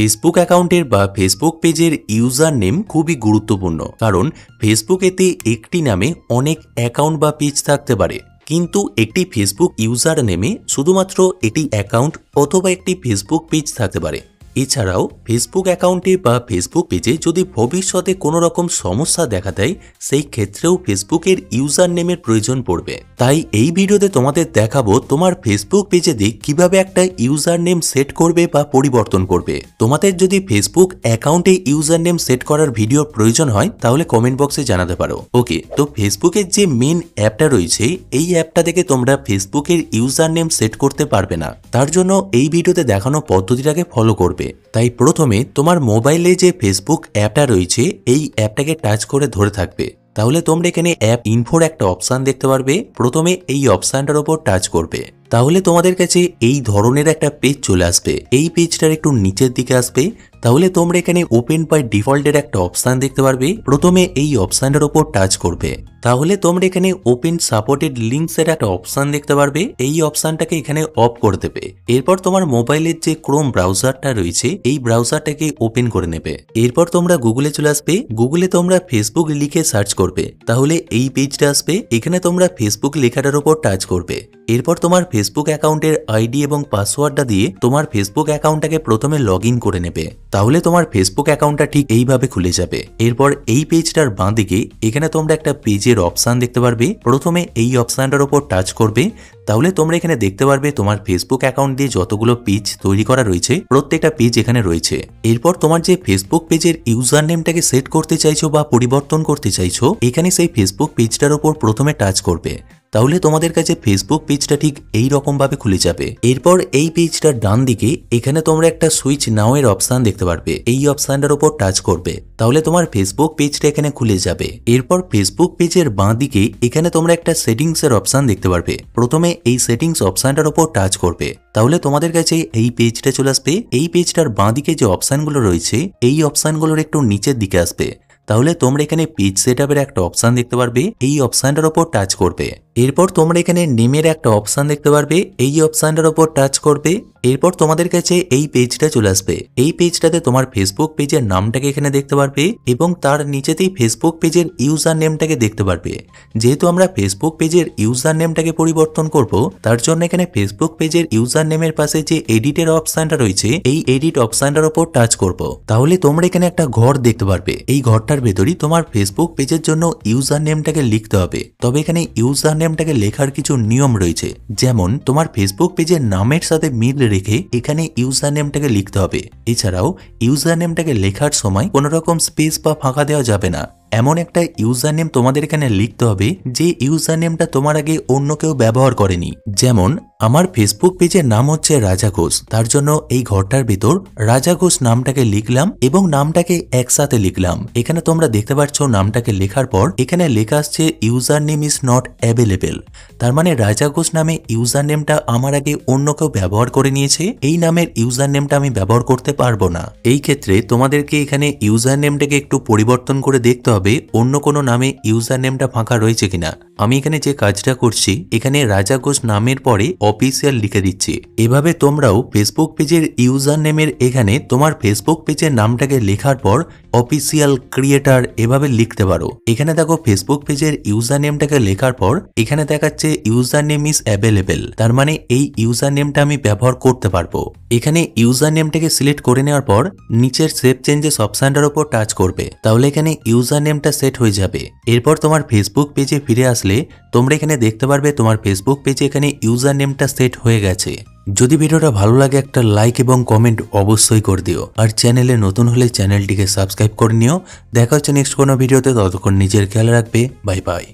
Facebook অ্যাকাউন্টের বা Facebook পেজের ইউজার নেম খুবই গুরুত্বপূর্ণ, কারণ ফেসবুক এতে একটি নামে অনেক অ্যাকাউন্ট বা পেজ থাকতে পারে। কিন্তু একটি ফেসবুক ইউজার নেমে শুধুমাত্র এটি অ্যাকাউন্ট অথবা একটি ফেসবুক পেজ থাকতে পারে। এছাড়াও ফেসবুক অ্যাকাউন্টে বা ফেসবুক পেজে যদি ভবিষ্যতে কোনো রকম সমস্যা দেখা দেয়, সেই ক্ষেত্রেও ফেসবুকের ইউজার নেমের প্রয়োজন পড়বে। তাই এই ভিডিওতে তোমাদের দেখাবো তোমার ফেসবুক পেজে দিয়ে কীভাবে একটা ইউজার নেম সেট করবে বা পরিবর্তন করবে। তোমাদের যদি ফেসবুক অ্যাকাউন্টে ইউজার নেম সেট করার ভিডিওর প্রয়োজন হয়, তাহলে কমেন্ট বক্সে জানাতে পারো। ওকে তো ফেসবুকের যে মেন অ্যাপটা রয়েছে, এই অ্যাপটা থেকে তোমরা ফেসবুকের ইউজার নেম সেট করতে পারবে না। তার জন্য এই ভিডিওতে দেখানো পদ্ধতিটাকে ফলো করবে। তাই প্রথমে তোমার মোবাইলে যে ফেসবুক অ্যাপটা রয়েছে, এই অ্যাপটাকে টাচ করে ধরে থাকবে। তাহলে তোমরা এখানে অ্যাপ ইনফোর একটা অপশান দেখতে পারবে। প্রথমে এই অপশানটার ওপর টাচ করবে। তাহলে তোমাদের কাছে এই ধরনের একটা পেজ চলে আসবে। এই পেজটার একটু নিচের দিকে আসবে। তাহলে তোমরা এখানে ওপেন বাই ডিফল্টের একটা অপশান দেখতে পারবে। প্রথমে এই অপশানটার উপর টাচ করবে। তাহলে তোমরা এখানে ওপেন সাপোর্টেড লিঙ্কস এর একটা অপশান দেখতে পারবে। এই অপশানটাকে এখানে অফ করে দেবে। এরপর তোমার মোবাইলের যে ক্রোম ব্রাউজারটা রয়েছে, এই ব্রাউজারটাকে ওপেন করে নেবে। এরপর তোমরা গুগলে চলে আসবে। গুগলে তোমরা ফেসবুক লিখে সার্চ করবে। তাহলে এই পেজটা আসবে। এখানে তোমরা ফেসবুক লেখাটার উপর টাচ করবে। এরপর তোমার ফেসবুক অ্যাকাউন্টের আইডি এবং পাসওয়ার্ডটা দিয়ে তোমার ফেসবুক অ্যাকাউন্টটাকে প্রথমে লগ করে নেবে। তাহলে তোমার ফেসবুক অ্যাকাউন্টটা ঠিক এইভাবে খুলে যাবে। এরপর এই পেজটার বাঁ দিকে এখানে তোমরা একটা পেজের অপশান দেখতে পারবে। প্রথমে এই অপশানটার উপর টাচ করবে। তাহলে তোমরা এখানে দেখতে পারবে তোমার ফেসবুক অ্যাকাউন্ট দিয়ে যতগুলো পেজ তৈরি করা রয়েছে, প্রত্যেকটা পেজ এখানে রয়েছে। এরপর তোমার যে ফেসবুক পেজের ইউজার নেমটাকে সেট করতে চাইছো বা পরিবর্তন করতে চাইছো, এখানে সেই ফেসবুক পেজটার ওপর প্রথমে টাচ করবে। তাহলে তোমাদের কাছে ফেসবুক পেজটা ঠিক এই রকম ভাবে খুলে যাবে। এরপর এই পেজটার ডান দিকে এখানে তোমরা একটা সুইচ নাও এর অপশান দেখতে পারবে। এই অপশানটার উপর টাচ করবে। তাহলে তোমার ফেসবুক পেজটা এখানে খুলে যাবে। এরপর ফেসবুক পেজের বাঁ দিকে এখানে তোমরা একটা সেটিংস এর অপশান দেখতে পারবে। প্রথমে এই সেটিংস অপশানটার উপর টাচ করবে। তাহলে তোমাদের কাছে এই পেজটা চলে আসবে। এই পেজটার বাঁ দিকে যে অপশানগুলো রয়েছে, এই অপশানগুলোর একটু নিচের দিকে আসবে। তাহলে তোমরা এখানে পিচ সেট একটা অপশান দেখতে পারবে। এই অপশানটার ওপর টাচ করবে। এরপর তোমরা এখানে নেমের একটা অপশান দেখতে পারবে। এই অপশানটার ওপর টাচ করবে। এরপর তোমাদের কাছে এই পেজটা চলে আসবে। এই পেজটাতে তোমার ফেসবুক পেজের নামটাকে এখানে দেখতে পারবে এবং তার নিচেতেই ফেসবুক পেজের ইউজার নেমটাকে দেখতে পারবে। যেহেতু আমরা ফেসবুক পেজের ইউজার নেমটাকে পরিবর্তন করব, তার জন্য এখানে ফেসবুক পেজের ইউজার নেমের পাশে যে এডিটের অপশানটা রয়েছে, এই এডিট অপশানটার ওপর টাচ করব। তাহলে তোমরা এখানে একটা ঘর দেখতে পারবে। এই ঘরটার ভেতরই তোমার ফেসবুক পেজের জন্য ইউজার নেমটাকে লিখতে হবে। তবে এখানে ইউজার নেমটাকে লেখার কিছু নিয়ম রয়েছে। যেমন, তোমার ফেসবুক পেজের নামের সাথে মিল রেখে এখানে ইউজার নেমটাকে লিখতে হবে। এছাড়াও ইউজার নেমটাকে লেখার সময় কোনো রকম স্পেস বা ফাঁকা দেওয়া যাবে না। এমন একটা ইউজার নেম তোমাদের এখানে লিখতে হবে, যে ইউজার নেমটা তোমার আগে অন্য কেউ ব্যবহার করেনি। যেমন আমার ফেসবুক পেজের নাম হচ্ছে রাজা ঘোষ। তার জন্য এই ঘরটার ভিতর রাজা ঘোষ নামটাকে লিখলাম এবং নামটাকে একসাথে লিখলাম। এখানে তোমরা দেখতে পাচ্ছ নামটাকে লেখার পর এখানে লেখা আসছে user name is not available তার মানে রাজা ঘোষ নামে ইউজার নেমটা আমার আগে অন্য কেউ ব্যবহার করে নিয়েছে। এই নামের ইউজার নেমটা আমি ব্যবহার করতে পারব না। এই ক্ষেত্রে তোমাদেরকে এখানে ইউজার নেমটাকে একটু পরিবর্তন করে দেখতে হবে, অন্য কোনো নামে ইউজার নেমটা ফাঁকা রয়েছে কিনা। আমি এখানে যে কাজটা করছি, এখানে রাজা ঘোষ নামের পরে অফিসিয়াল লিখে দিচ্ছি। এভাবে তোমরাও ফেসবুক পেজের ইউজার নেমের এখানে তোমার ফেসবুক পেজের নামটাকে লেখার পর অফিসিয়াল ক্রিয়েটার এভাবে লিখতে পারো। এখানে দেখো ফেসবুক পেজের ইউজার নেমটাকে লেখার পর এখানে দেখাচ্ছে ইউজার নেম ইজ অ্যাভেলেবেল তার মানে এই ইউজার নেমটা আমি ব্যবহার করতে পারব। এখানে ইউজার নেমটাকে সিলেক্ট করে নেওয়ার পর নিচের সেভ চেঞ্জেস অপশানটার উপর টাচ করবে। তাহলে এখানে ইউজার নেমটা সেট হয়ে যাবে। এরপর তোমার ফেসবুক পেজে ফিরে আসলে তোমরা এখানে দেখতে পারবে তোমার ফেসবুক পেজে এখানে ইউজার নেমটা সেট হয়ে গেছে। যদি ভিডিওটা ভালো লাগে একটা লাইক এবং কমেন্ট অবশ্যই করে দিও। আর চ্যানেলে নতুন হলে চ্যানেলটিকে সাবস্ক্রাইব করে নিও। দেখা হচ্ছে নেক্সট কোনো ভিডিওতে, ততক্ষণ নিজের খেয়াল রাখবে। Bye bye